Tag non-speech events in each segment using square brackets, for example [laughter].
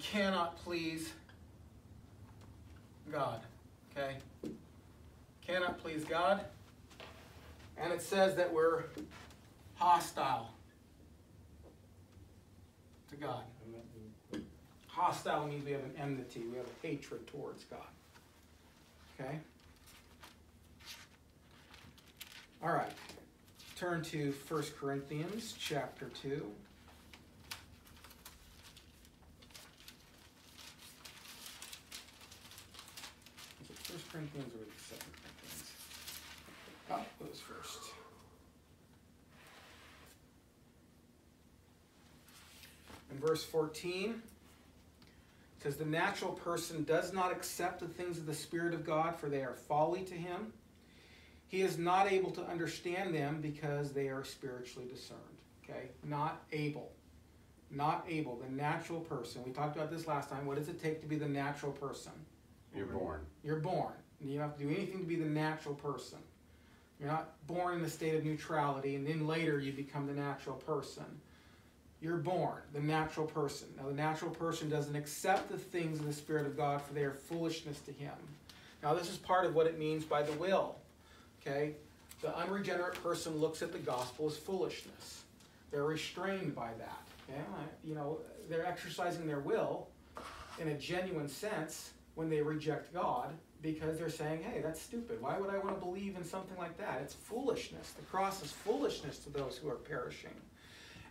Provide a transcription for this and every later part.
cannot please God. Okay? Cannot please God. And it says that we're hostile to God. Hostile means we have an enmity, we have a hatred towards God. Okay? All right. Turn to 1 Corinthians chapter 2. Is it 1 Corinthians or 2 Corinthians? Oh, those first. In verse 14, it says, The natural person does not accept the things of the Spirit of God, for they are folly to him. He is not able to understand them because they are spiritually discerned. Okay? Not able. Not able. The natural person. We talked about this last time. What does it take to be the natural person? You're born. You're born. You don't have to do anything to be the natural person. You're not born in a state of neutrality and then later you become the natural person. You're born, the natural person. Now, the natural person doesn't accept the things of the Spirit of God, for they are foolishness to him. Now, this is part of what it means by the will. Okay? The unregenerate person looks at the gospel as foolishness. They're restrained by that. Okay? You know, they're exercising their will in a genuine sense when they reject God because they're saying, hey, that's stupid. Why would I want to believe in something like that? It's foolishness. The cross is foolishness to those who are perishing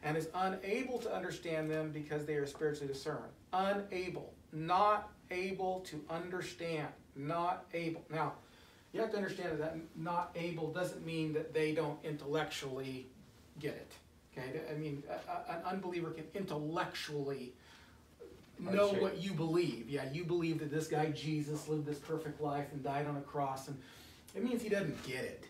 and is unable to understand them because they are spiritually discerned. Unable, not able to understand, not able. Now, you have to understand that not able doesn't mean that they don't intellectually get it. Okay, I mean, an unbeliever can intellectually know what you believe. Yeah, you believe that this guy Jesus lived this perfect life and died on a cross, and it means he doesn't get it.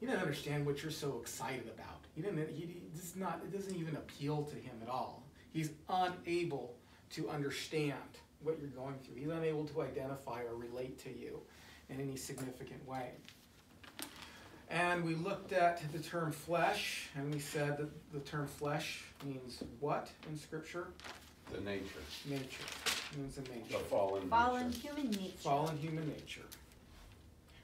He doesn't understand what you're so excited about. He didn't. He, it's not. It doesn't even appeal to him at all. He's unable to understand what you're going through. He's unable to identify or relate to you in any significant way. And we looked at the term flesh, and we said that the term flesh means what in Scripture? The nature. Nature. It means the The nature. fallen Fallen nature. human nature. Fallen human nature.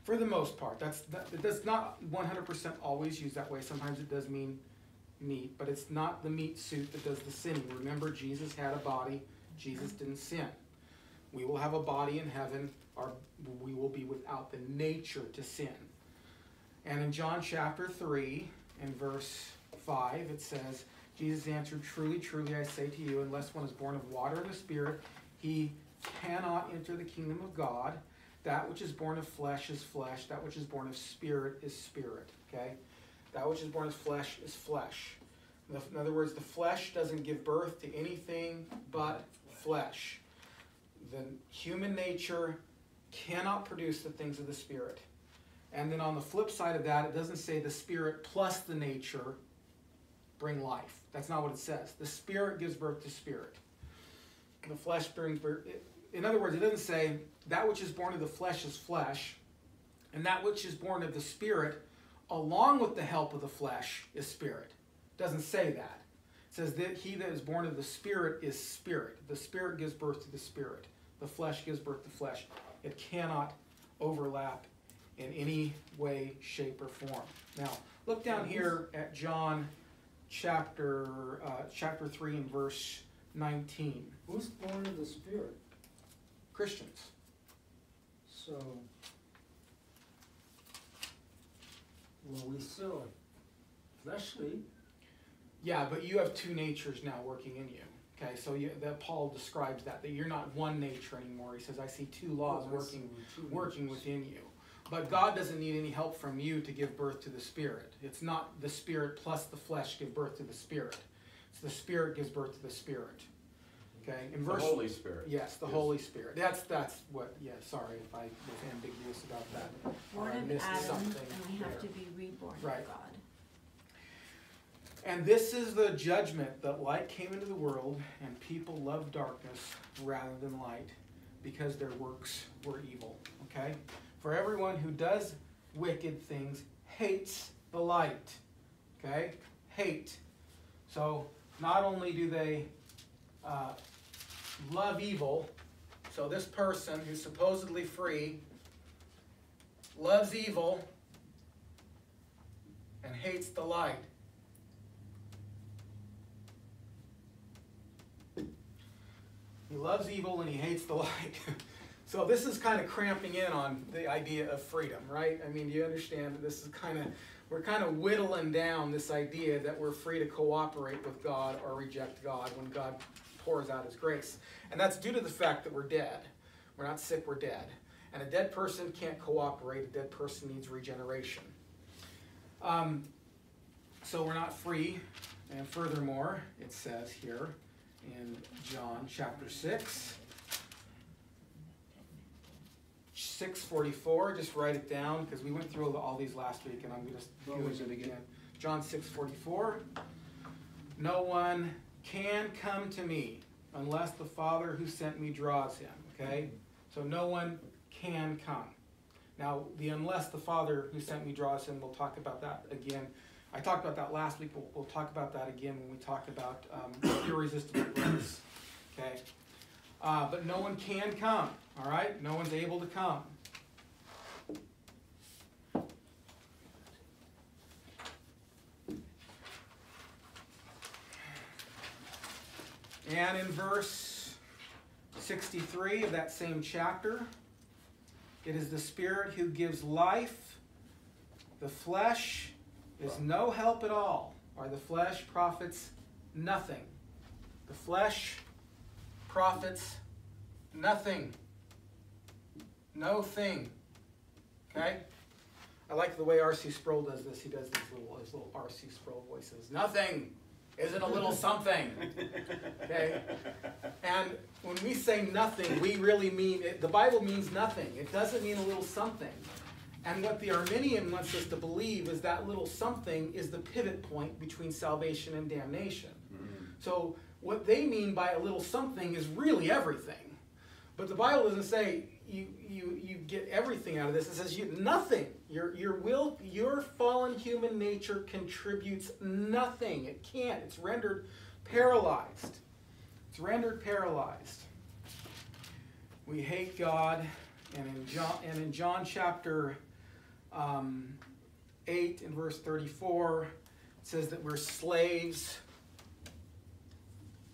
For the most part, that's that, it does not 100% always used that way. Sometimes it does mean meat, but it's not the meat suit that does the sinning. Remember, Jesus had a body. Jesus didn't sin. We will have a body in heaven. Our, we will be without the nature to sin. And in John chapter 3, and verse 5, it says, Jesus answered, Truly, truly, I say to you, unless one is born of water and the Spirit, he cannot enter the kingdom of God. That which is born of flesh is flesh. That which is born of spirit is spirit. Okay? That which is born of flesh is flesh. In other words, the flesh doesn't give birth to anything but flesh. The human nature cannot produce the things of the spirit. And then on the flip side of that, it doesn't say the spirit plus the nature bring life. That's not what it says. The spirit gives birth to spirit. The flesh brings birth. In other words, it doesn't say that which is born of the flesh is flesh, and that which is born of the spirit, along with the help of the flesh, is spirit. It doesn't say that. It says that he that is born of the spirit is spirit. The spirit gives birth to the spirit. The flesh gives birth to flesh. It cannot overlap in any way, shape, or form. Now, look down here at John chapter uh, chapter three and verse nineteen. Who's born of the Spirit? Christians. So, well, we still are fleshly. Yeah, but you have two natures now working in you. Okay, so you, that Paul describes that that you're not one nature anymore. He says, "I see two laws Oh, working two working natures. within you." But God doesn't need any help from you to give birth to the Spirit. It's not the Spirit plus the flesh give birth to the Spirit. It's the Spirit gives birth to the Spirit. Okay, in The Holy Spirit. yes, the is- Holy Spirit. That's that's what. Yeah, sorry if I was ambiguous about that. or I Born of missed Adam, something and we have there. to be reborn Right. God. And this is the judgment that light came into the world, and people loved darkness rather than light, because their works were evil. Okay? For everyone who does wicked things hates the light. Okay? Hate. So not only do they uh, love evil. So this person who's supposedly free loves evil and hates the light. He loves evil and he hates the [laughs] light. So this is kind of cramping in on the idea of freedom, right? I mean, do you understand that this is kind of we're kind of whittling down this idea that we're free to cooperate with God or reject God when God pours out his grace. And that's due to the fact that we're dead. We're not sick, we're dead. And a dead person can't cooperate, a dead person needs regeneration. Um, so we're not free. And furthermore, it says here in John chapter 6, 644, just write it down because we went through all these last week and I'm going to What do was it again? John 644. No one can come to me unless the Father who sent me draws him. Okay? So no one can come. Now, the unless the Father who sent me draws him, we'll talk about that again. I talked about that last week, but we'll talk about that again when we talk about um, [coughs] irresistible grace. Okay? Uh, but no one can come. All right? No one's able to come. And in verse 63 of that same chapter, it is the Spirit who gives life. The flesh is no help at all, or the flesh profits nothing. The flesh profits nothing. No thing. Okay? I like the way R.C. Sproul does this. He does these little, his little R.C. Sproul voices. Nothing isn't a little something. Okay? And when we say nothing, we really mean it, the Bible means nothing. It doesn't mean a little something. And what the Arminian wants us to believe is that little something is the pivot point between salvation and damnation. Mm-hmm. So what they mean by a little something is really everything. But the Bible doesn't say you, you, you get everything out of this. It says you, nothing. Your, your will, your fallen human nature contributes nothing. It can't. It's rendered paralyzed. It's rendered paralyzed. We hate God, and in John, and in John chapter um, 8 and verse 34, it says that we're slaves.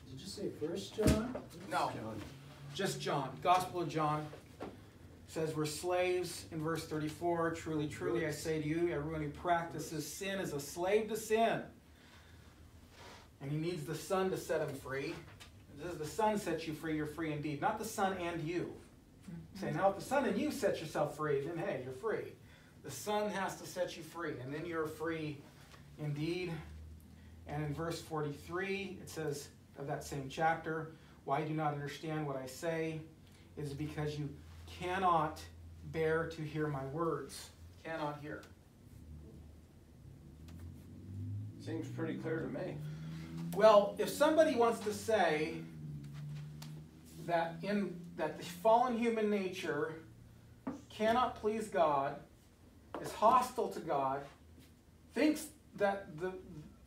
Did you say First John? No, John. just John. Gospel of John says we're slaves in verse 34. Truly, truly, I say to you, everyone who practices sin is a slave to sin. And he needs the Son to set him free. It says the Son sets you free, you're free indeed. Not the Son and you. Mm-hmm. Say, now if the Son and you set yourself free, then hey, you're free. The Son has to set you free, and then you're free indeed. And in verse 43, it says of that same chapter, why you do not understand what I say is because you cannot bear to hear my words. Cannot hear. Seems pretty clear to me. Well, if somebody wants to say that in that the fallen human nature cannot please God, is hostile to God, thinks that the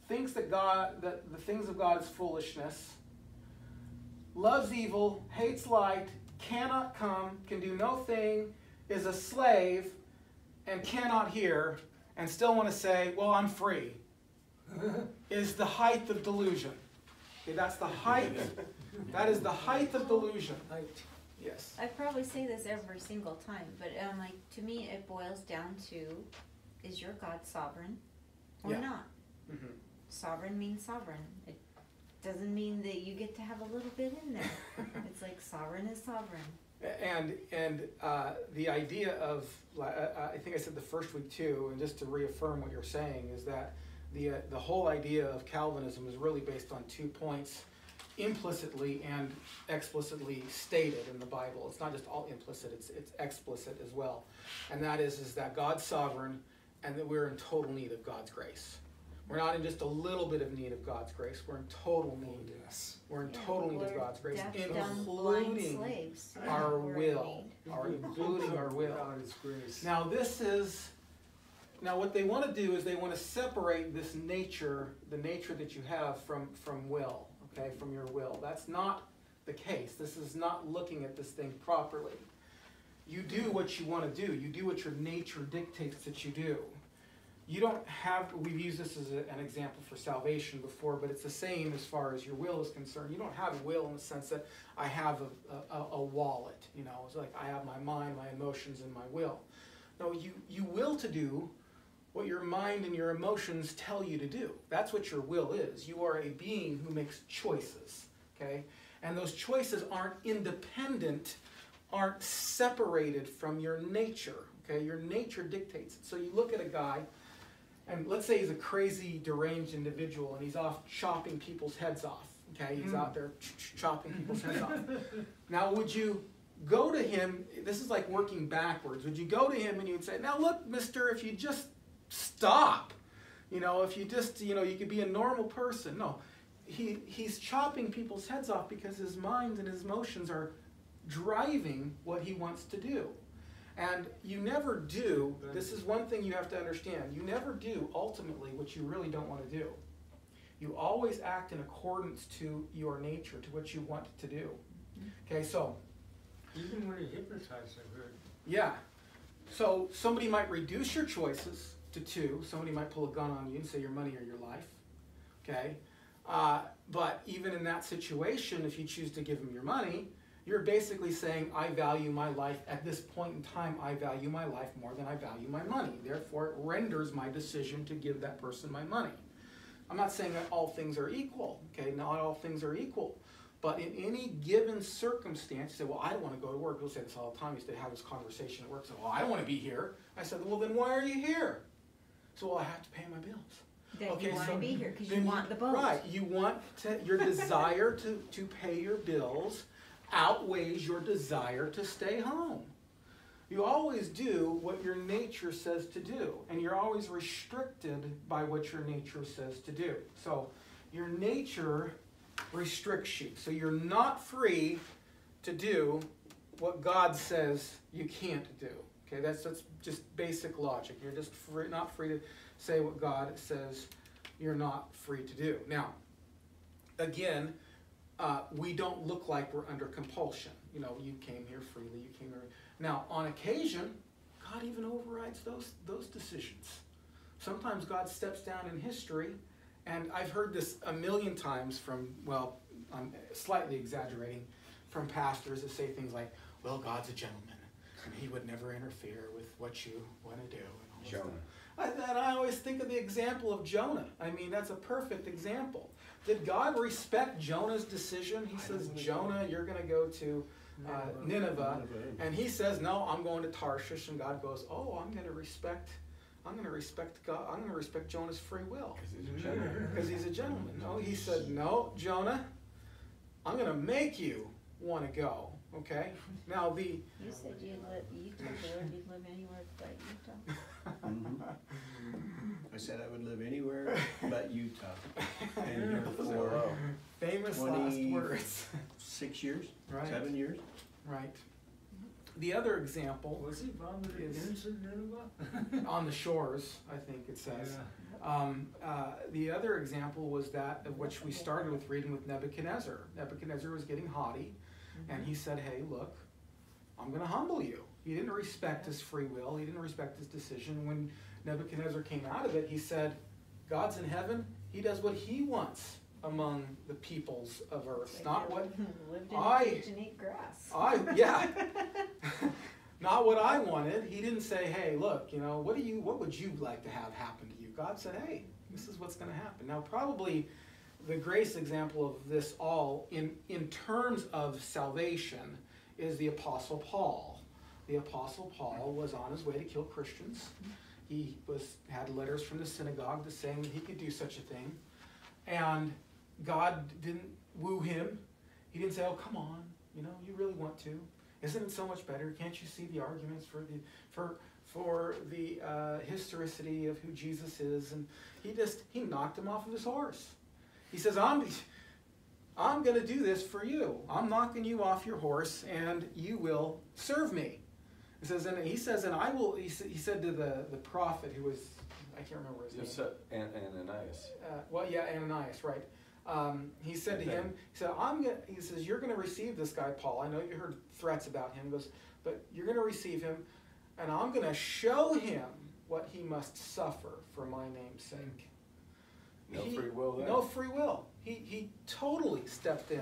thinks that God that the things of God is foolishness, loves evil, hates light, cannot come, can do no thing, is a slave, and cannot hear, and still want to say, Well, I'm free, [laughs] is the height of delusion. Okay, that's the height. That is the height of delusion. Height. Yes. I probably say this every single time, but um, like to me, it boils down to: is your God sovereign or Yeah. not? hmm Sovereign means sovereign. It doesn't mean that you get to have a little bit in there. [laughs] it's like sovereign is sovereign. And and uh, the idea of uh, I think I said the first week too, and just to reaffirm what you're saying is that the uh, the whole idea of Calvinism is really based on two points, implicitly and explicitly stated in the Bible. It's not just all implicit; it's it's explicit as well, and that is is that God's sovereign, and that we're in total need of God's grace. We're not in just a little bit of need of God's grace. We're in total need. Yes. We're in Yeah, total need of God's grace, deaf, dumb, blind including our will, our including our will. God grace. Now this is, now what they want to do is they want to separate this nature, the nature that you have from from will, okay, from your will. That's not the case. This is not looking at this thing properly. You do what you want to do. You do what your nature dictates that you do. You don't have, we've used this as a, an example for salvation before, but it's the same as far as your will is concerned. You don't have will in the sense that I have a, a, a wallet, you know, it's like I have my mind, my emotions, and my will. No, you, you will to do what your mind and your emotions tell you to do. That's what your will is. You are a being who makes choices, okay? And those choices aren't independent, aren't separated from your nature, okay? Your nature dictates it. So you look at a guy, and let's say he's a crazy, deranged individual, and he's off chopping people's heads off, okay? He's hmm. out there chopping people's heads off. Now, would you go to him? This is like working backwards. Would you go to him and you'd say, Now, look, mister, if you just stop. You know, if you just, you know, you could be a normal person. No, he, he's chopping people's heads off because his mind and his emotions are driving what he wants to do. And you never do, this is one thing you have to understand, you never do ultimately what you really don't want to do. You always act in accordance to your nature, to what you want to do. Okay, so, Even when he hypnotized, I've heard. yeah. So somebody might reduce your choices to two. Somebody might pull a gun on you and say your money or your life. Okay? Uh, but even in that situation, if you choose to give them your money, you're basically saying, I value my life at this point in time, I value my life more than I value my money. Therefore, it renders my decision to give that person my money. I'm not saying that all things are equal, okay? Not all things are equal. But in any given circumstance, you say, Well, I don't want to go to work. We'll say this all the time. Used to have this conversation at work. So, well, I don't want to be here. I said, Well, then why are you here? So, well, I have to pay my bills. Then Okay, you wanna so be here, cause you want the boat. Right. You want to, your [laughs] desire to, to pay your bills outweighs your desire to stay home. You always do what your nature says to do, and you're always restricted by what your nature says to do. So, your nature restricts you. So, you're not free to do what God says you can't do. Okay, that's, that's just basic logic. You're just free, not free to say what God says you're not free to do. Now, again, uh, we don't look like we're under compulsion. You know, you came here freely, you came here. Now, on occasion, God even overrides those, those decisions. Sometimes God steps down in history, and I've heard this a million times from, well, I'm slightly exaggerating, from pastors that say things like, well, God's a gentleman, and he would never interfere with what you want to do. And all Jonah. stuff. I, and I always think of the example of Jonah. I mean, that's a perfect example. Did God respect Jonah's decision? He says, Jonah, you're going to go to uh, Nineveh. And he says, No, I'm going to Tarshish. And God goes, Oh, I'm going to respect. I'm going to respect God. I'm going to respect Jonah's free will Because he's a gentleman. he's a gentleman. No, he said, No, Jonah, I'm going to make you want to go. Okay. Now the You said you live, you told the Lord you'd live anywhere but Utah. [laughs] I said I would live anywhere [laughs] but Utah. And here for Zero. famous last words. six [laughs] years, Right. seven years. Right. The other example Was he vomited Is- into Nineveh? [laughs] on the shores, I think it says. Um, uh, the other example was that of which we started with reading with Nebuchadnezzar. Nebuchadnezzar was getting haughty, and he said, "Hey, look, I'm going to humble you." He didn't respect his free will. He didn't respect his decision. When Nebuchadnezzar came out of it, he said, "God's in heaven. He does what He wants among the peoples of earth, Like not what [laughs] Lived in I- a cage and ate grass. I yeah. [laughs] [laughs] Not what I wanted. He didn't say, "Hey, look, you know, what do you what would you like to have happen to you?" God said, "Hey, this is what's going to happen." Now, probably the grace example of this all in in terms of salvation is the apostle Paul. The apostle Paul was on his way to kill Christians. He was had letters from the synagogue saying that he could do such a thing. And God didn't woo him. He didn't say, "Oh, come on, you know, you really want to." Isn't it so much better? Can't you see the arguments for the for for the uh, historicity of who Jesus is? And he just he knocked him off of his horse. He says, "I'm I'm going to do this for you. I'm knocking you off your horse, and you will serve me." He says, and he says, and I will. He, sa- he said to the the prophet who was I can't remember his name. Said An- Ananias. Uh, well, yeah, Ananias, right. Um, he said to him, he said, I'm gonna, he says, you're gonna receive this guy, Paul. I know you heard threats about him. He goes, but you're gonna receive him, and I'm gonna show him what he must suffer for my name's sake. No He- free will there. No free will. He, he totally stepped in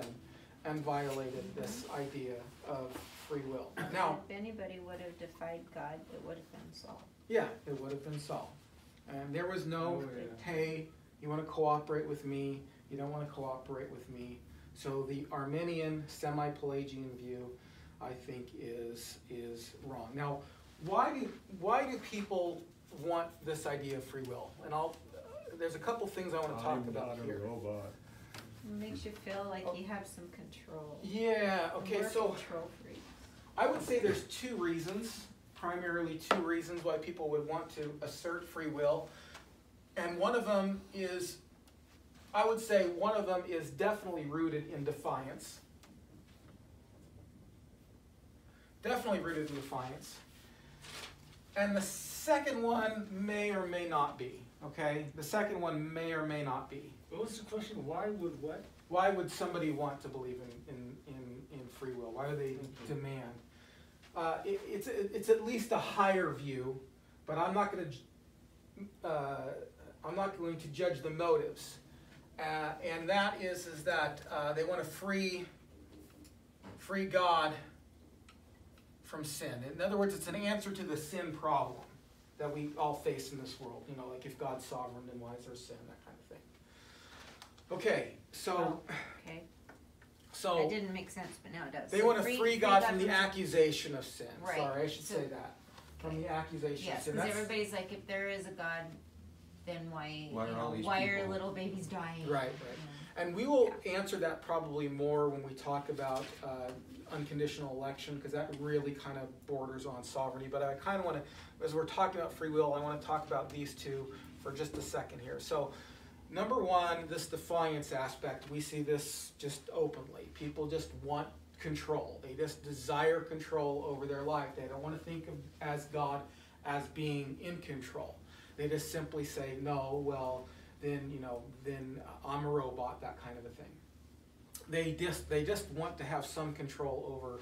and violated this idea of free will. Now, If anybody would have defied God, it would have been Saul. yeah, it would have been Saul. And there was no, Oh, yeah. hey, you want to cooperate with me, you don't want to cooperate with me. So the Arminian semi-Pelagian view, I think, is is wrong. Now, why do why do people want this idea of free will? And I'll uh, there's a couple things I want to talk I'm about not a here. robot. Makes you feel like oh. you have some control. Yeah. Okay. So control freaks. I would say there's two reasons, primarily two reasons why people would want to assert free will. And one of them is, I would say one of them is definitely rooted in defiance. Definitely rooted in defiance. And the second one may or may not be, okay? The second one may or may not be. What was the question? Why would what? Why would somebody want to believe in, in, in, in free will? Why do they demand? Uh, it, it's, it's at least a higher view, but I'm not going to, uh, I'm not going to judge the motives. Uh, and that is, is that uh, they want to free, free God from sin. In other words, it's an answer to the sin problem that we all face in this world. You know, like if God's sovereign, then why is there sin? That kind of thing. Okay, so, Okay, so. that didn't make sense, but now it does. They So want to free God from the accusation of sin. Right. Sorry, I should So- say that. From the accusation Yes, of sin. because everybody's like, if there is a God, then why, Why you are know, these why are little babies dying? Right, right. And we will answer that probably more when we talk about uh, unconditional election, because that really kind of borders on sovereignty. But I kind of want to, as we're talking about free will, I want to talk about these two for just a second here. So, number one, this defiance aspect, we see this just openly. People just want control. They just desire control over their life. They don't want to think of as God as being in control. They just simply say, no, well, then you know, then I'm a robot, that kind of a thing. They just they just want to have some control over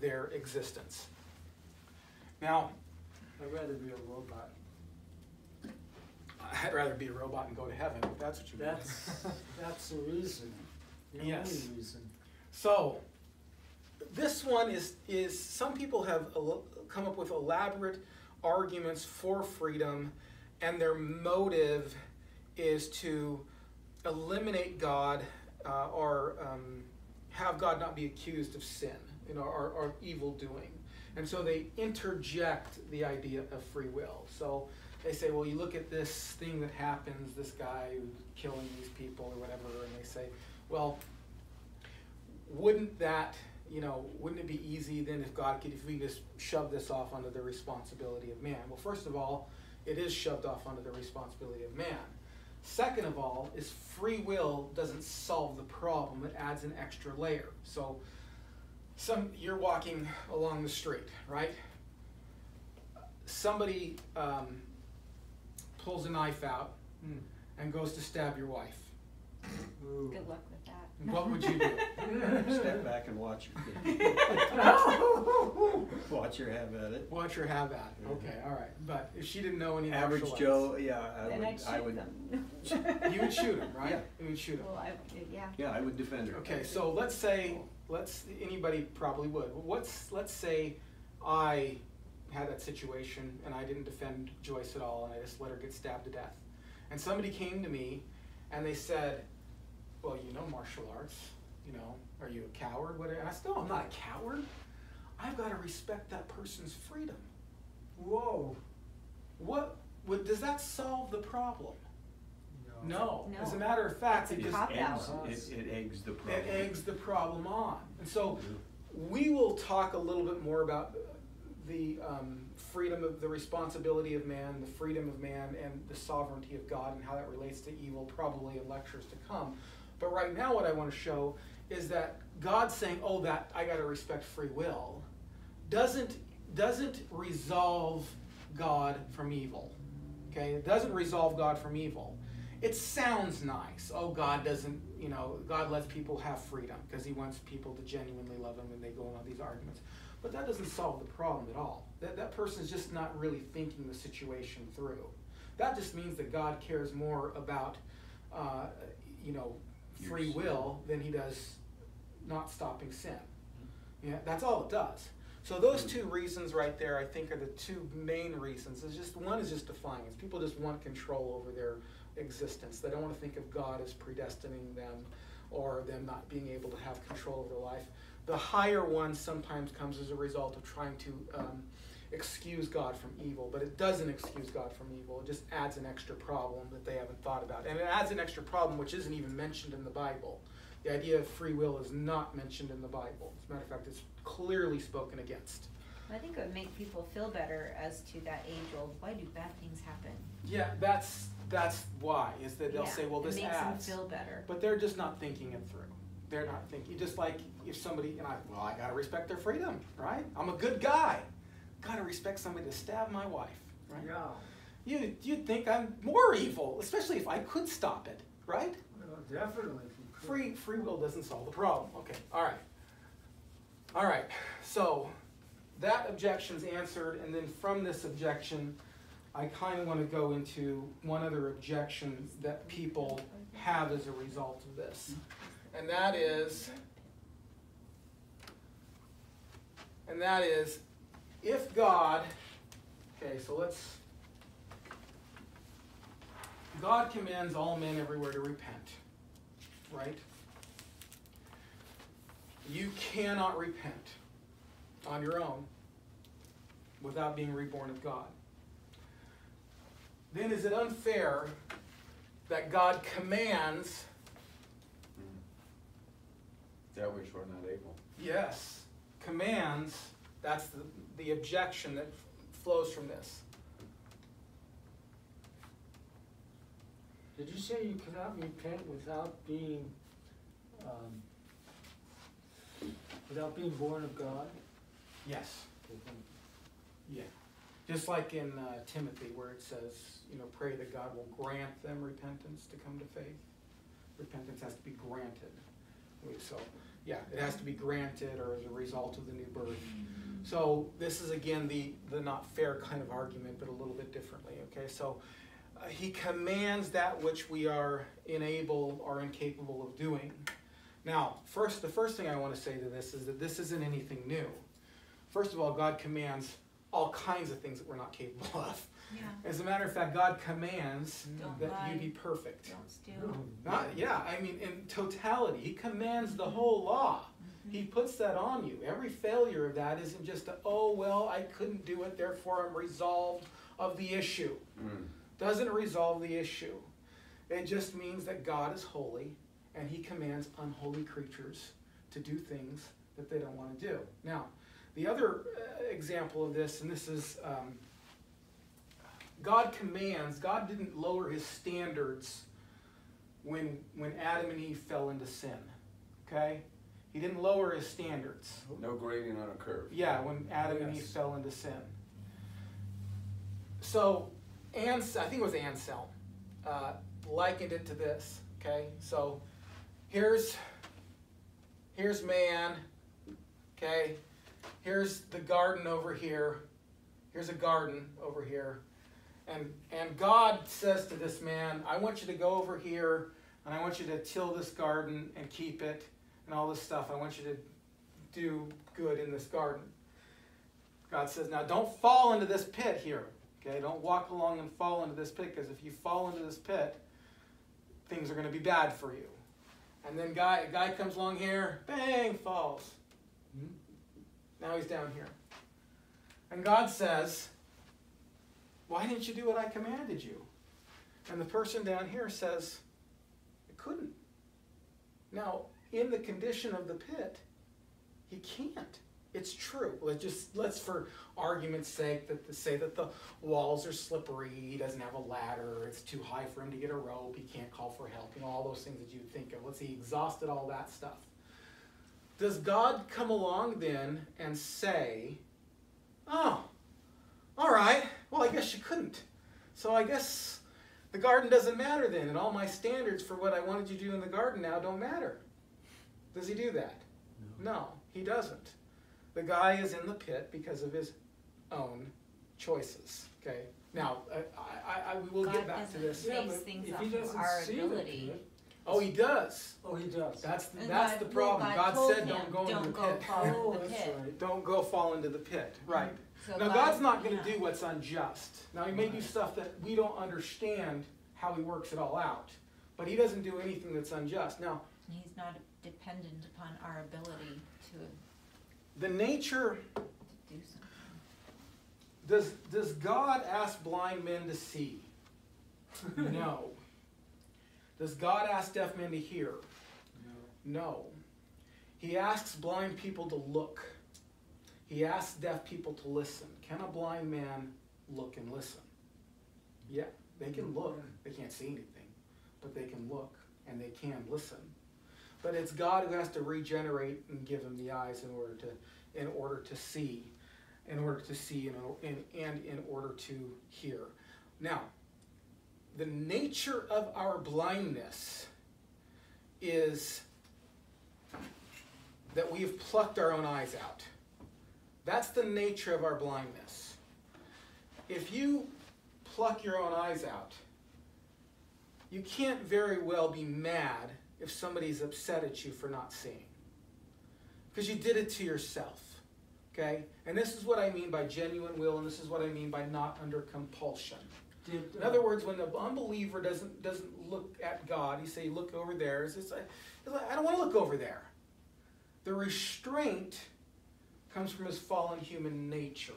their existence. Now, I'd rather be a robot. I'd rather be a robot and go to heaven. If that's what you mean. That's, [laughs] that's the reason. The Yes. only reason. So, this one is is some people have come up with elaborate arguments for freedom, and their motive is to eliminate God uh, or um, have God not be accused of sin, you know, or, or evil doing. And so they interject the idea of free will. So they say, well, you look at this thing that happens, this guy killing these people or whatever, and they say, well, wouldn't that you know wouldn't it be easy then if god could if we just shove this off under the responsibility of man? Well first of all it is shoved off under the responsibility of man. Second of all is free will doesn't solve the problem it adds an extra layer. So some you're walking along the street right? Somebody um, pulls a knife out Hmm. and goes to stab your wife Ooh. Good luck with that. what would you do [laughs] Step back and watch your kid. [laughs] [laughs] Watch her have at it. Watch her have at it. Okay, all right. But if she didn't know any Average martial Joe, yeah, I Then would, I'd I would, them. you would shoot him, right? Yeah. You would shoot him. Well, I, yeah. yeah, I would defend her. Okay, so let's say let's anybody probably would. What's let's say I had that situation and I didn't defend Joyce at all and I just let her get stabbed to death. And somebody came to me and they said, "Well, you know martial arts. You know, are you a coward?" What? And I said, "No, I'm not a coward. I've got to respect that person's freedom." Whoa. What would does that solve the problem? No. No. As a matter of fact, it It's just It eggs, it, it eggs the problem. it eggs the problem on. And so mm-hmm. we will talk a little bit more about the um, freedom of the responsibility of man, the freedom of man, and the sovereignty of God, and how that relates to evil, probably in lectures to come. But right now, what I want to show is that God saying, "Oh, that I got to respect free will," doesn't doesn't resolve God from evil. Okay, it doesn't resolve God from evil. it sounds nice. Oh, God doesn't, you know, God lets people have freedom because He wants people to genuinely love Him and they go on all these arguments. But that doesn't solve the problem at all. That, that person's just not really thinking the situation through. That just means that God cares more about, uh, you know, free will than He does not stopping sin. Yeah, that's all it does. So those two reasons right there, I think, are the two main reasons. It's just one is just defiance. People just want control over their existence. They don't want to think of God as predestining them or them not being able to have control over their life. The higher one sometimes comes as a result of trying to um, excuse God from evil, but it doesn't excuse God from evil. It just adds an extra problem that they haven't thought about. And it adds an extra problem which isn't even mentioned in the Bible. The idea of free will is not mentioned in the Bible. As a matter of fact, it's clearly spoken against. I think it would make people feel better as to that age old, why do bad things happen? Yeah, that's that's why is that they'll Yeah, say, well, this It makes adds, them feel better. but they're just not thinking it through. They're not thinking. Just like if somebody and I, well, I gotta respect their freedom, right? I'm a good guy. Gotta respect somebody to stab my wife, right? Yeah, You you'd think I'm more evil, especially if I could stop it, right? well, definitely. if you could. Free free will doesn't solve the problem. Okay, all right. All right, so that objection's answered, and then from this objection, I kind of want to go into one other objection that people have as a result of this. And that is, and that is, if God, okay, so let's, God commands all men everywhere to repent, right? You cannot repent on your own without being reborn of God. Then is it unfair that God commands, That which we're not able. yes, commands, that's the, the objection that flows from this. Did you say you cannot repent without being, um, without being born of God? Yes. Yeah. Just like in uh, Timothy, where it says, you know, pray that God will grant them repentance to come to faith. Repentance has to be granted. So, yeah, it has to be granted or as a result of the new birth. So this is again the the not fair kind of argument, but a little bit differently. Okay, so uh, he commands that which we are unable or incapable of doing. Now, first, the first thing I want to say to this is that this isn't anything new. First of all, God commands all kinds of things that we're not capable of. Yeah, As a matter of fact, God commands Don't that lie. you be perfect. don't steal. Not, yeah, I mean, in totality, He commands the whole law. He puts that on you. Every failure of that isn't just a, oh, well, I couldn't do it, therefore I'm resolved of the issue. Mm. Doesn't resolve the issue. It just means that God is holy and He commands unholy creatures to do things that they don't want to do. Now, the other uh, example of this, and this is um, God commands, God didn't lower His standards when, when Adam and Eve fell into sin. Okay? He didn't lower His standards. No grading on a curve. Yeah, when Adam and Eve fell into sin. So, Ans, I think it was Anselm, uh, likened it to this. Okay, so here's here's man. Okay, here's the garden over here. Here's a garden over here, and and God says to this man, "I want you to go over here, and I want you to till this garden and keep it, and all this stuff. I want you to do good in this garden." God says, "Now don't fall into this pit here. Okay, don't walk along and fall into this pit, because if you fall into this pit, things are going to be bad for you." And then guy, a guy comes along here, bang, falls. Hmm? Now he's down here. And God says, Why didn't you do what I commanded you? And the person down here says, I couldn't. Now, in the condition of the pit, he can't. It's true. Let's just let's for argument's sake that to say that the walls are slippery, he doesn't have a ladder, it's too high for him to get a rope, he can't call for help, you know, all those things that you think of. Let's say he exhausted all that stuff. Does God come along then and say, Oh, all right, well, I guess you couldn't. So I guess The garden doesn't matter then, and all my standards for what I wanted you to do in the garden now don't matter. Does he do that? No, he doesn't. The guy is in the pit because of his own choices. Okay. Now, I, I, I we will God get back to doesn't this. Yeah, but things if off he doesn't our see ability. pit- Oh, he does. Oh, he does. That's the, And that's God- the well, problem. God God, said, him, "Don't go into "Don't the go pit. fall [laughs] Oh, into the that's pit." right. Don't go fall into the pit." Right. So now, God's not going to yeah. do what's unjust. Now, He may do stuff that we don't understand how He works it all out, but He doesn't do anything that's unjust. Now, He's not dependent upon our ability to the nature do something. does does God ask blind men to see? [laughs] no. Does God ask deaf men to hear? No. He asks blind people to look. He asks deaf people to listen. Can a blind man look and listen? Yeah, they can look. They can't see anything, but they can look and they can listen. But it's God who has to regenerate and give them the eyes in order to, in order to see, in order to see and, and, and in order to hear. Now, the nature of our blindness is that we have plucked our own eyes out. That's the nature of our blindness. If you pluck your own eyes out, you can't very well be mad if somebody's upset at you for not seeing. Because you did it to yourself. Okay? And this is what I mean by genuine will, and this is what I mean by not under compulsion. In uh, other words, when the unbeliever doesn't doesn't look at God, he say, "Look over there." It's like, it's like, I don't want to look over there. The restraint comes from his fallen human nature.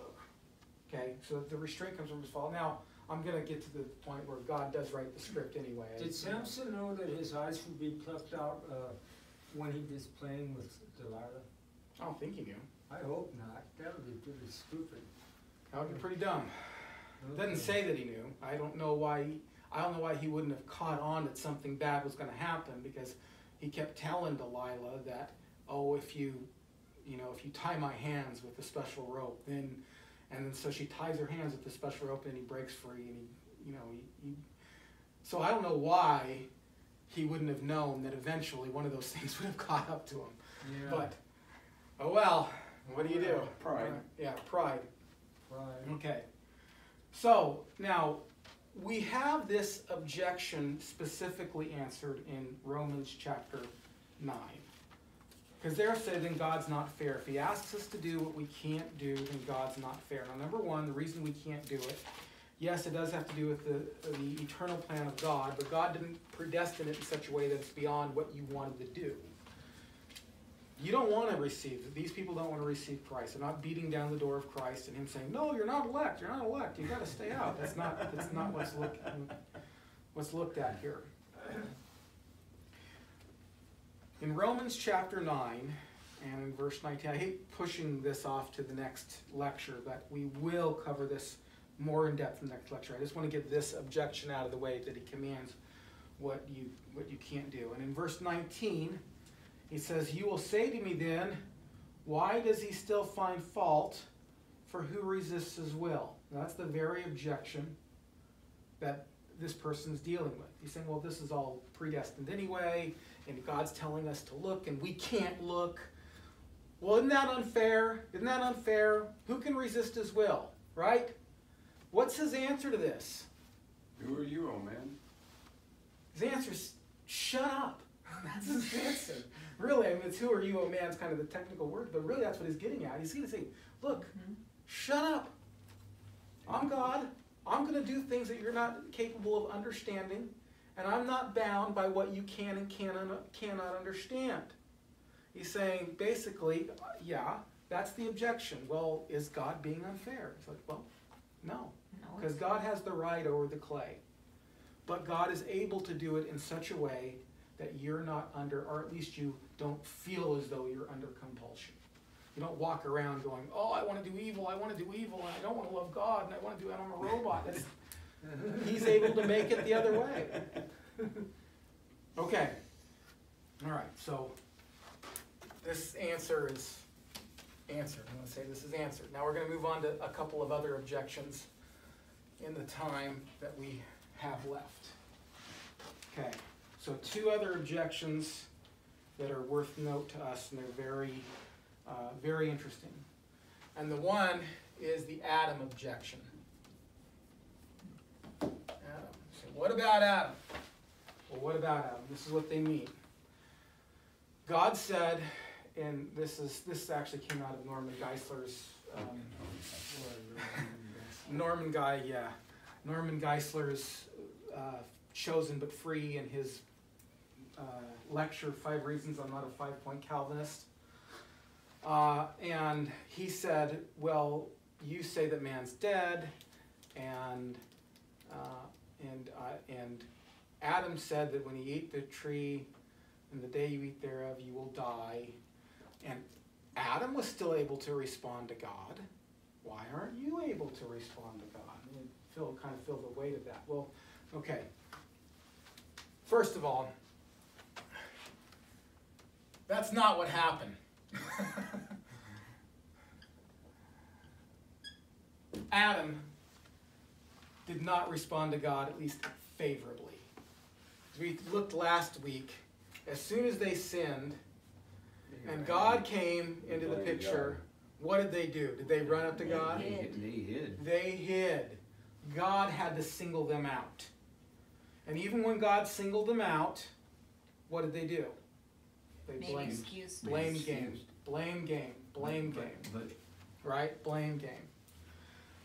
Okay, so the restraint comes from his fall. Now I'm gonna get to the point where God does write the script anyway. Did Samson know that his eyes would be plucked out uh, when he was playing with Delilah? I don't think he knew. I hope not. That would be pretty stupid. That would be pretty dumb. Doesn't say that he knew. I don't know why. He, I don't know why he wouldn't have caught on that something bad was going to happen because he kept telling Delilah that, oh, if you, you know, if you tie my hands with a special rope, then, and then so she ties her hands with the special rope and he breaks free and he, you know, he, he so I don't know why he wouldn't have known that eventually one of those [laughs] things would have caught up to him. Yeah. But, oh well, what do you do? Pride. Yeah, pride. Pride. Okay. So now we have this objection specifically answered in Romans chapter 9. Because there said, then God's not fair. If he asks us to do what we can't do, then God's not fair. Now, number one, the reason we can't do it, yes, it does have to do with the, the eternal plan of God, but God didn't predestine it in such a way that it's beyond what you wanted to do. You don't want to receive. These people don't want to receive Christ. They're not beating down the door of Christ and Him saying, "No, you're not elect. You're not elect. You got to stay out." That's not. That's not what's look, what's looked at here. In Romans chapter nine and in verse nineteen, I hate pushing this off to the next lecture, but we will cover this more in depth in the next lecture. I just want to get this objection out of the way that He commands what you what you can't do. And in verse nineteen. He says, You will say to me then, Why does he still find fault for who resists his will? Now, that's the very objection that this person's dealing with. He's saying, Well, this is all predestined anyway, and God's telling us to look, and we can't look. Well, isn't that unfair? Isn't that unfair? Who can resist his will, right? What's his answer to this? Who are you, oh man? His answer is, Shut up. [laughs] That's his answer. Really, I mean, it's who are you, oh man, it's kind of the technical word, but really that's what he's getting at. He's going to say, look, Mhm. shut up. I'm God. I'm going to do things that you're not capable of understanding, and I'm not bound by what you can and cannot, cannot understand. He's saying, basically, yeah, that's the objection. Well, is God being unfair? It's like, well, no. No, Because it's- God has the right over the clay. But God is able to do it in such a way that you're not under, or at least you don't feel as though you're under compulsion. You don't walk around going, oh, I want to do evil, I want to do evil, and I don't want to love God, and I want to do it, I'm a robot. That's, he's able to make it the other way. [laughs] Okay. All right, so this answer is answered. I'm going to say this is answered. Now we're going to move on to a couple of other objections in the time that we have left. Okay, so two other objections that are worth note to us, and they're very, uh, very interesting. And the one is the Adam objection. Adam. So what about Adam? Well, what about Adam? This is what they mean. God said, and this is this actually came out of Norman Geisler's um, [laughs] Norman Guy, yeah, Norman Geisler's uh, chosen but free in his uh, lecture Five Reasons I'm Not a Five Point Calvinist. Uh, and he said, well, you say that man's dead, and uh, and uh, and Adam said that when he ate the tree, and the day you eat thereof, you will die. And Adam was still able to respond to God. Why aren't you able to respond to God? And Phil kind of feel the weight of that. Well, okay. First of all, that's not what happened. [laughs] Adam did not respond to God, at least favorably. As we looked last week, as soon as they sinned and God came into the picture, what did they do? Did they run up to God? They hid. They hid. They hid. God had to single them out. And even when God singled them out, what did they do? They Made blamed. excuse. Blame game. Blame game. Blame game. Right? Blame game.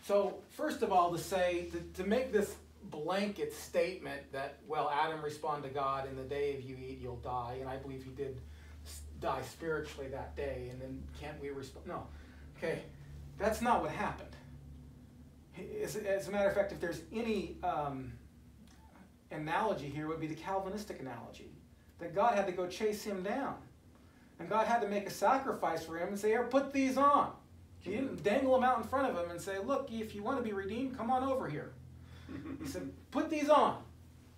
So, first of all, to say, to, to make this blanket statement that, well, Adam responded to God, in the day if you eat, you'll die, and I believe he did die spiritually that day, and then can't we respond? No. Okay, that's not what happened. As, as a matter of fact, if there's any um, analogy here, would be the Calvinistic analogy that God had to go chase him down. And God had to make a sacrifice for him and say, Here, put these on. He didn't dangle them out in front of him and say, Look, if you want to be redeemed, come on over here. He said, Put these on.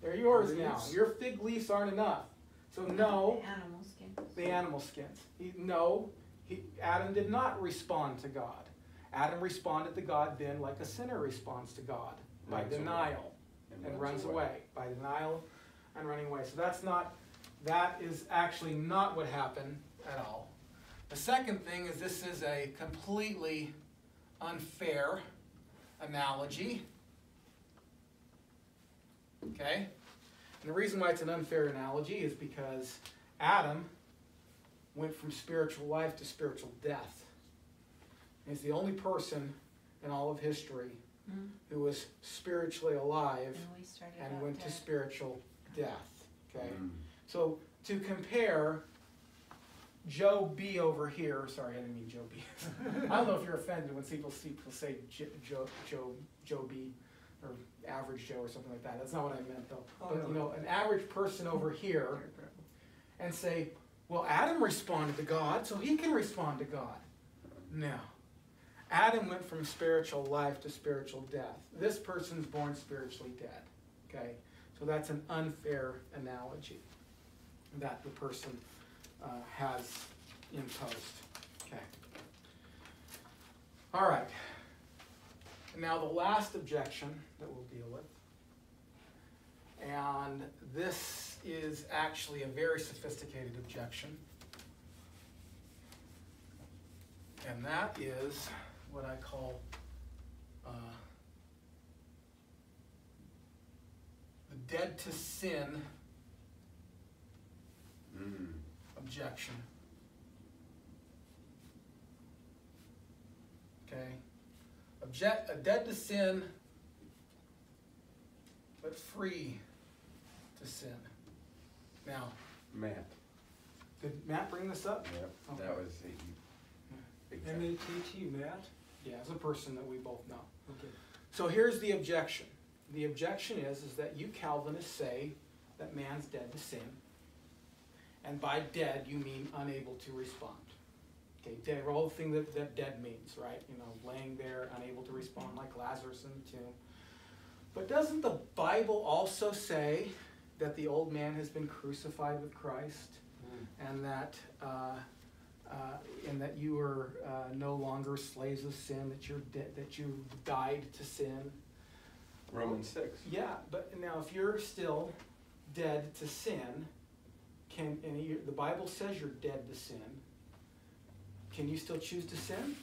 They're yours now. Your fig leaves aren't enough. So, no, The Animal skin. the animal skins. He, no, he, Adam did not respond to God. Adam responded to God then like a sinner responds to God by Runs away. denial and runs away. by denial and running away. So that's not that is actually not what happened at all. The second thing is this is a completely unfair analogy. Okay? And the reason why it's an unfair analogy is because Adam went from spiritual life to spiritual death. He's the only person in all of history Mhm. who was spiritually alive And we and out went to spiritual death. Okay? Mm. So to compare Joe B over here, sorry, I didn't mean Joe B. [laughs] I don't know if you're offended when people see people say J- Joe Joe Joe B or average Joe or something like that. That's not what I meant though. Oh, but no. you know, an average person over here and say, well, Adam responded to God, so he can respond to God. No. Adam went from spiritual life to spiritual death. This person's born spiritually dead. Okay? So that's an unfair analogy that the person uh, has imposed. Okay. All right. Now, the last objection that we'll deal with, and this is actually a very sophisticated objection, and that is what I call uh, the dead to sin Mm. Objection. Okay? Object, a dead to sin, but free to sin. Now, Matt, did Matt bring this up? yep, Okay. that was the. M A T T, Matt? Yeah, as a person that we both know. Okay. So here's the objection. The objection is, is that you Calvinists say that man's dead to sin. And by dead, you mean unable to respond. Okay, dead, all the thing that, that dead means, right? You know, laying there, unable to respond, like Lazarus in the tomb. But doesn't the Bible also say that the old man has been crucified with Christ? and that uh, uh, and that you are uh, no longer slaves of sin, that you're de- that you died to sin. Romans six. Yeah, but now if you're still dead to sin, can and the Bible says you're dead to sin. Can you still choose to sin?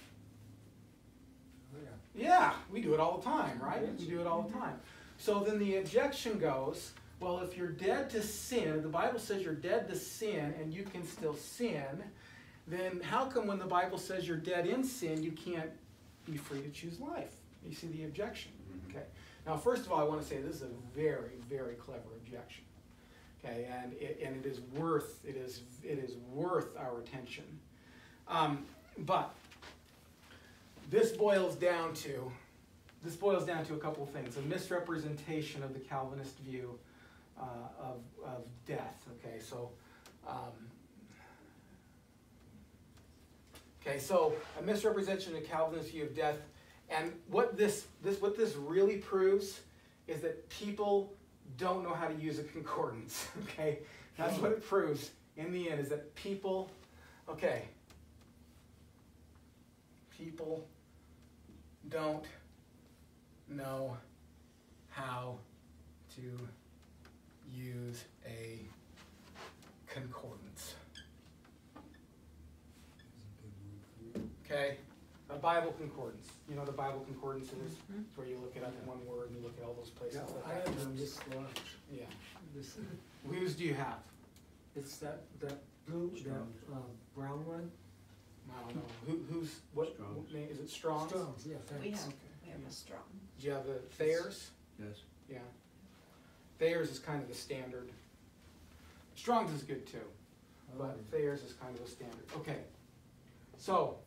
Oh, yeah. Yeah, we do it all the time, right? We do it all the time. So then the objection goes, well, if you're dead to sin, the Bible says you're dead to sin and you can still sin, then how come when the Bible says you're dead in sin, you can't be free to choose life? You see the objection. Mm-hmm. Okay. Now, first of all, I want to say this is a very, very clever objection. Okay, and it, and it is worth it is it is worth our attention. Um, but this boils down to this boils down to a couple of things: a misrepresentation of the Calvinist view uh, of of death. Okay, so. Um, Okay, so a misrepresentation of Calvinist view of death, and what this this what this really proves is that people don't know how to use a concordance. [laughs] Okay, that's what it proves in the end is that people, okay, people don't know how to use a concordance. Okay, Bible concordance. You know the Bible concordance is? Mhm. Where you look it up in one word and you look at all those places. Yeah, that I have have terms. this large. Yeah. This, Whose do you have? it's that, that blue, that, uh, brown one. I don't know. Who, who's, what, Strong's. name, is it Strong's? Strong's, yeah, Thanks. We thanks. have, Okay. we have a strong. Do you have the Thayer's? Yes. Yeah. Thayer's is kind of the standard. Strong's is good too, but Um, Thayer's is kind of a standard. Okay. So,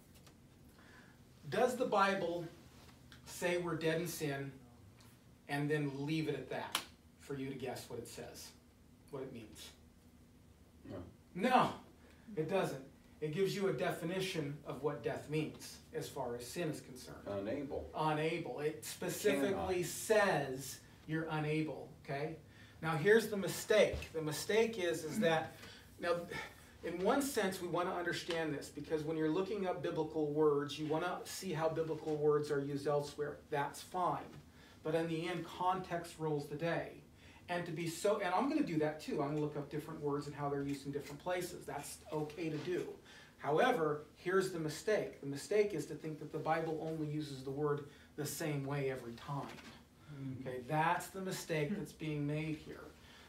does the Bible say we're dead in sin and then leave it at that for you to guess what it says, what it means? No. No, it doesn't. It gives you a definition of what death means as far as sin is concerned. Unable. Unable. It specifically says you're unable, okay? Now here's the mistake. The mistake is is that now in one sense we want to understand this because when you're looking up biblical words, you want to see how biblical words are used elsewhere. That's fine. But in the end context rules the day. And to be so and I'm going to do that too. I'm going to look up different words and how they're used in different places. That's okay to do. However, here's the mistake. The mistake is to think that the Bible only uses the word the same way every time. Mm-hmm. Okay, that's the mistake that's being made here.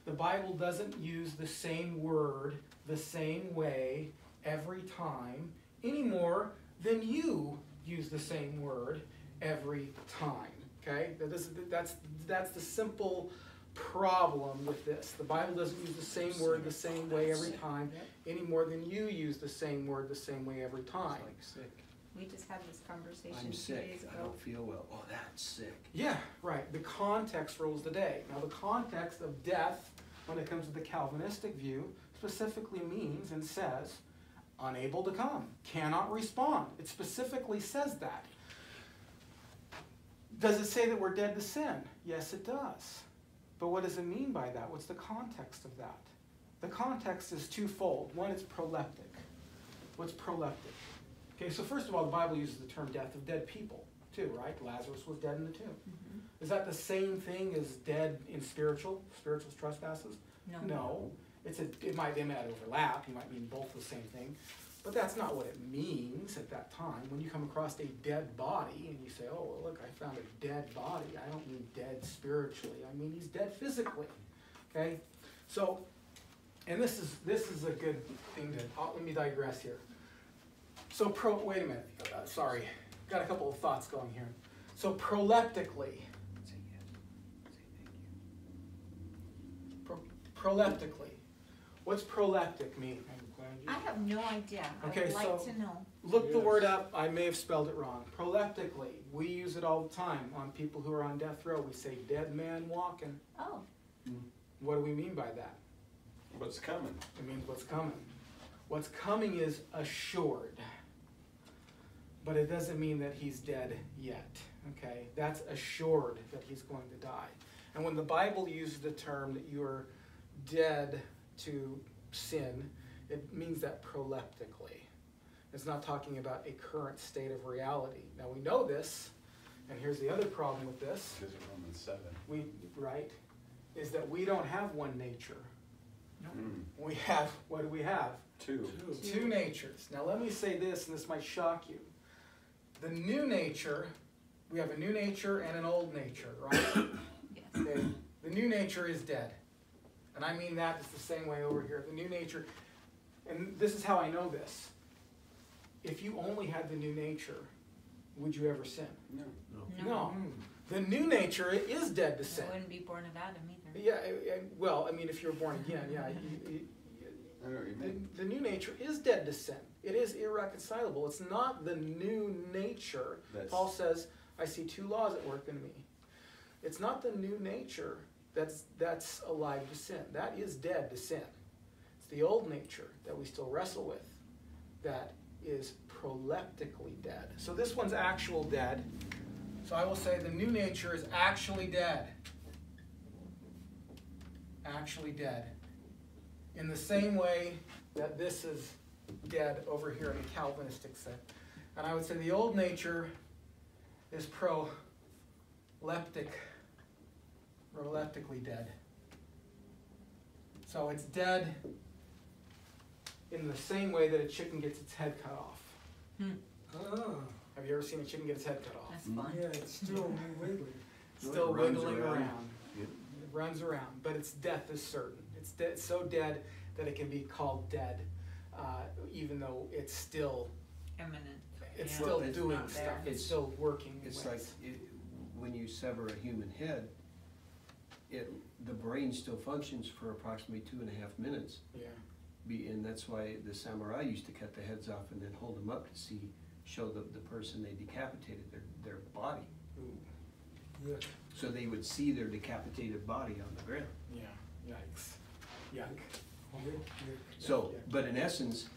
The Bible doesn't use the same word the same way every time any more than you use the same word every time. Okay, that is, that's that's the simple problem with this. The Bible doesn't use the same word the same way every time any more than you use the same word the same way every time. It's like sick. We just had this conversation I'm two sick. days I don't feel well. Oh, that's sick. Yeah, right. The context rules the day. Now, the context of death, when it comes to the Calvinistic view, specifically means and says unable to come, cannot respond. It specifically says that. Does it say that we're dead to sin? Yes, it does. But what does it mean by that? What's the context of that? The context is twofold. One, it's proleptic. What's proleptic? Okay, so first of all, the Bible uses the term death of dead people, too, right? Lazarus was dead in the tomb. Mhm. Is that the same thing as dead in spiritual, spiritual trespasses? No. No. It's a, it might, they might overlap, you might mean both the same thing, but that's not what it means at that time. When you come across a dead body and you say, oh, well, look, I found a dead body, I don't mean dead spiritually, I mean he's dead physically, okay? So, and this is, this is a good thing to, oh, let me digress here. So pro, wait a minute, uh, sorry, got a couple of thoughts going here. So proleptically, Say yes. Say thank you. Pro- proleptically. What's proleptic mean? I have no idea. I Okay, would like so- to know. Look the word up. I may have spelled it wrong. Proleptically. We use it all the time on people who are on death row. We say dead man walking. Oh, hmm. What do we mean by that? What's coming? It means what's coming. What's coming is assured. But it doesn't mean that he's dead yet. Okay? That's assured that he's going to die. And when the Bible uses the term that you are dead to sin, it means that proleptically. It's not talking about a current state of reality. Now we know this And here's the other problem with this, Because of Romans seven. we, right, is that we don't have one nature. Mm, We have, what do we have? Two. Two natures. Now let me say this, and this might shock you. The new nature, we have a new nature and an old nature, right? [coughs] Yes. Okay, the new nature is dead. And I mean that it's the same way over here. The new nature, and this is how I know this. If you only had the new nature, would you ever sin? No. No. The new nature is dead to sin. I wouldn't be born of Adam either. Yeah, well, I mean, if you're born again, yeah. you- you- I know what you The, the new nature is dead to sin. It is irreconcilable. It's not the new nature. That's- Paul says, I see two laws at work in me. It's not the new nature that's, that's alive to sin. That is dead to sin. It's the old nature that we still wrestle with that is proleptically dead. So this one's actual dead. So I will say the new nature is actually dead. Actually dead. In the same way that this is dead over here in the Calvinistic sense. And I would say the old nature is proleptic, proleptically dead. So it's dead in the same way that a chicken gets its head cut off. Ah, Have you ever seen a chicken get its head cut off? That's Mm. fun. yeah, it's still [laughs] wiggly. Still It runs wiggling around. around. Yep. It runs around, but its death is certain. It's dead, so dead that it can be called dead, uh, even though it's still Eminent. it's Yeah. still Well, it's doing stuff. It's, It's- still working. It's ways. like, it, when you sever a human head, it, the brain still functions for approximately two and a half minutes. yeah. Be, and that's why the samurai used to cut the heads off and then hold them up to see, show the, the person they decapitated, their, their body. Ooh, Yeah. So they would see their decapitated body on the ground. yeah. Yikes. Yuck. Yeah, yeah. So, but in essence,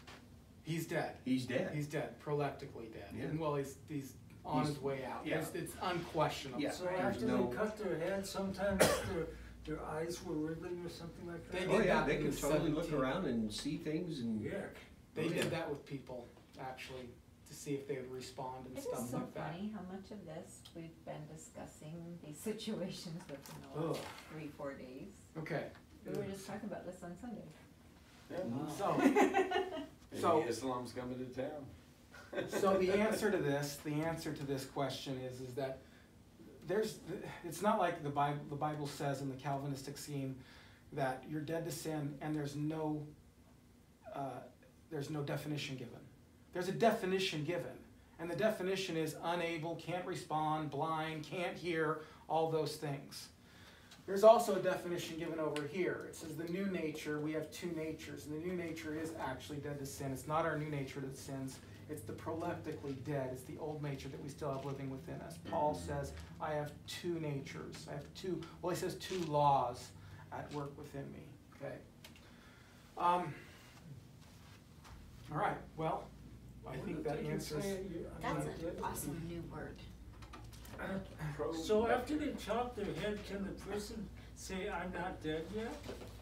He's dead. he's dead. He's dead. Proleptically dead. Yeah. And well, he's he's on his way out. yeah. It's, it's unquestionable. Yeah. So after no- they cut their head, sometimes their, their eyes were wriggling or something like They that? Oh, yeah, that they in could the totally look around and see things and. Yuck. They Oh, did yeah. that with people actually to see if they would respond and It stuff is so like that. funny how much of this we've been discussing these [laughs] situations within the last Ugh. three, four days. Okay. We were just talking about this on Sunday. Yeah. So [laughs] So- Islam's coming to town. So the answer to this, the answer to this question is, is that there's, it's not like the Bible, the Bible says in the Calvinistic scheme that you're dead to sin and there's no, uh, there's no definition given. There's a definition given, and the definition is unable, can't respond, blind, can't hear, all those things. There's also a definition given over here. It says the new nature, we have two natures, and the new nature is actually dead to sin. It's not our new nature that sins, it's the proleptically dead. It's the old nature that we still have living within us. Paul Mhm. says, I have two natures. I have two, well, he says two laws at work within me. Okay. Um, all right, well, I think that answers. say you- I That's an awesome new word. So after they chop their head, can the person say, I'm not dead yet?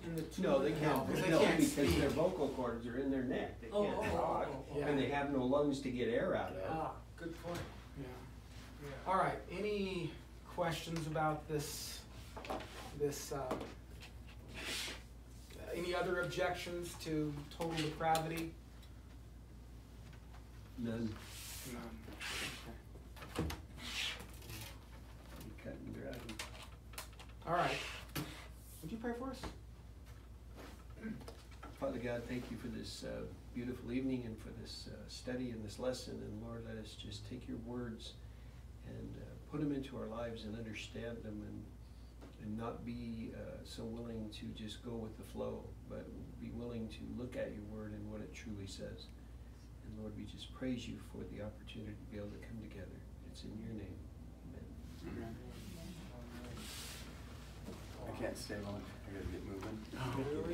In the two No, they and a half can't, because no, they can't because speak. their vocal cords are in their neck, they Oh, can't oh, oh, talk, oh, oh. Yeah. and they have no lungs to get air out of. Ah, good point, Yeah. yeah. All right, any questions about this, this, uh, any other objections to total depravity? None, None. you cut and dry. All right. Would you pray for us? Father God, thank you for this uh, beautiful evening and for this uh, study and this lesson. And Lord, let us just take your words and uh, put them into our lives and understand them and, and not be uh, so willing to just go with the flow, but be willing to look at your word and what it truly says. And Lord, we just praise you for the opportunity to be able to come together. It's in your name. Amen. I can't stay long. I gotta get moving. Oh?